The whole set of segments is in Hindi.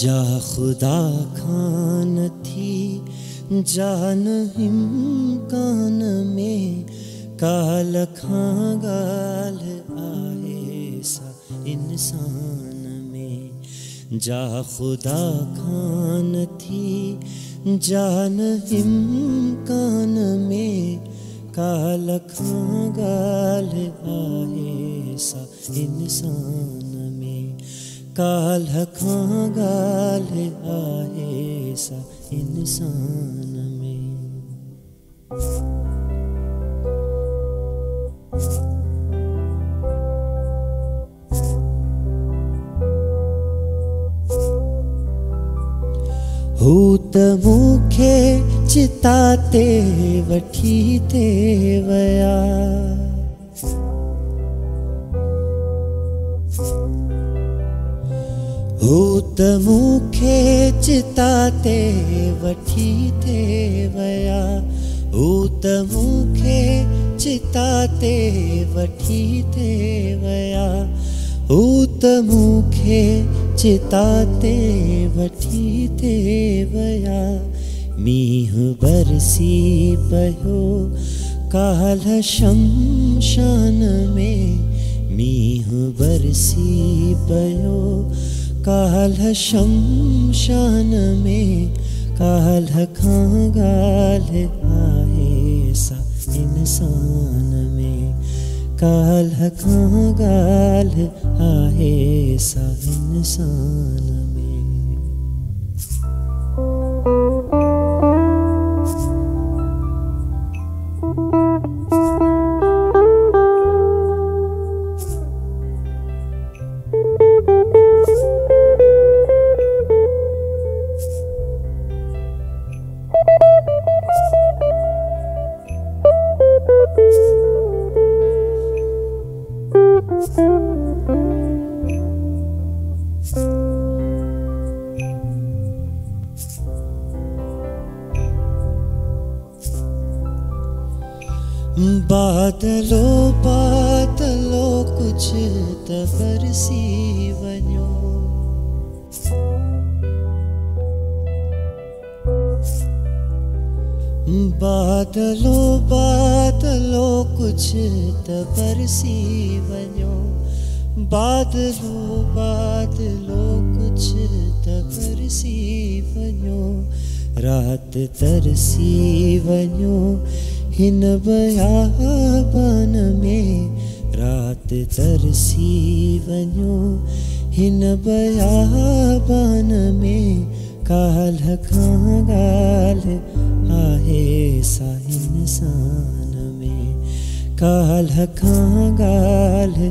जा खुदा खान थी जान इम्कान में काल गाल आए। इंसान में जा खुदा खान थी जान इम्कान में, काल गाल आए सा इंसान में, काल गाल आहे सा इंसान में। हू त मूंखे चिता ते वठी ते विया भूत मूंखे चिता ते वठी थे विया भूत मूंखे चिता ते वठी विया भूत मूंखे चिता ते वठी मींहुं बरसी पियो काल शमशान में मींहुं बरसी पियो काल शमशान में काल खागाल आहे सा इंसान में, काल खागाल आहे सा इंसान बादलो बादलो कुछ त बरसी वञो बादलो बादलो कुछ त बरसी वञो बादलो बादलो कुछ त बरसी वञो रात तरसी वञो हिन बयाबान में। रात तरसी वञो हिन बयाबान में। काल खां ॻाल्हि आहे सा इंसान में। काल खां ॻाल्हि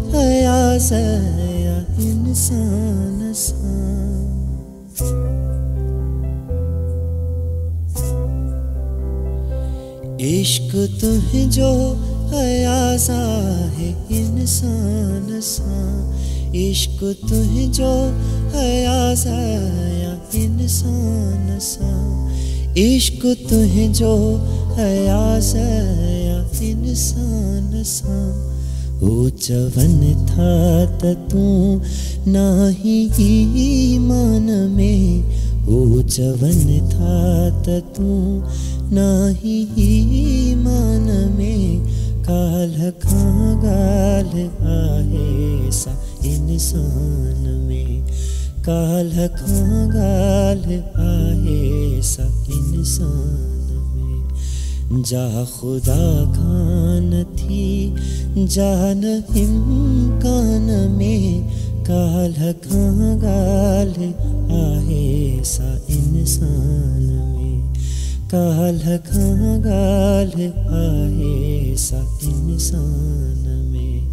सां। इश्क तुझो अयास है इंसान सां। इश्क तुझो अयास इंसान सां। इश्क तुझो अयास इंसान सां। हू चवनि था त नाही ईमान में। हू चवन था त नाही ईमान में। काल खां ॻाल्हि आहे सा इंसान में। काल खां गाल आहे सा इंसान में। जा खुदा खान थी जान इम्कान में काल गाल ॻाल्हि आहे सा इंसान में। काल कंगाल आहे सा इंसान में।